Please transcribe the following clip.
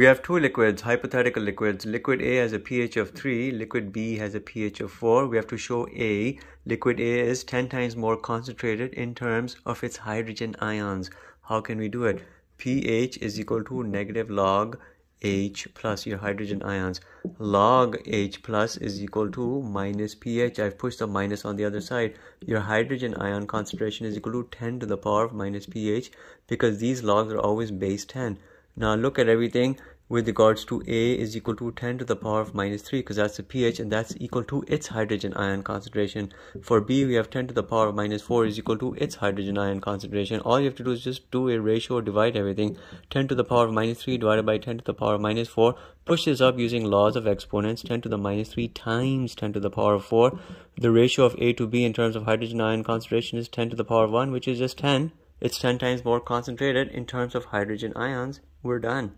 we have two liquids, hypothetical liquids. Liquid A has a pH of 3, liquid B has a pH of 4. We have to show A. Liquid A is 10 times more concentrated in terms of its hydrogen ions. How can we do it? pH is equal to negative log H plus your hydrogen ions. Log H plus is equal to minus pH. I've pushed the minus on the other side. Your hydrogen ion concentration is equal to 10 to the power of minus pH because these logs are always base 10. Now look at everything with regards to A is equal to 10 to the power of minus 3 because that's the pH and that's equal to its hydrogen ion concentration. For B we have 10 to the power of minus 4 is equal to its hydrogen ion concentration. All you have to do is just do a ratio divide everything. 10 to the power of minus 3 divided by 10 to the power of minus 4. pushes up using laws of exponents 10 to the minus 3 times 10 to the power of 4. The ratio of A to B in terms of hydrogen ion concentration is 10 to the power of 1 which is just 10. It's 10 times more concentrated in terms of hydrogen ions. We're done.